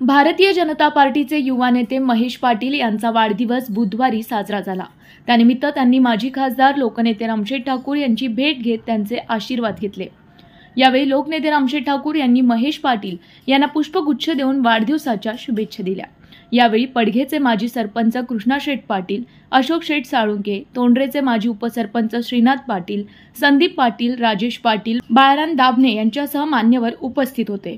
भारतीय जनता पार्टीचे युवा नेते महेश पाटील यांचा वाढदिवस बुधवारी साजरा झाला. त्यानिमित्त त्यांनी माजी खासदार लोकनेते रामशेठ ठाकूर यांची भेट घेत त्यांचे आशीर्वाद घेतले. यावेळी लोकनेते रामशेठ ठाकूर यांनी महेश पाटील यांना पुष्पगुच्छ देऊन वाढदिवसाच्या शुभेच्छा दिल्या. यावेळी पडघेचे माजी सरपंच कृष्णा शेठ पाटील अशोक शेठ साळुंके तोंडरेचे माजी उपसरपंच श्रीनाथ पाटील संदीप पाटील राजेश पाटील बाळराम दाभणे यांच्यासह मान्यवर उपस्थित होते.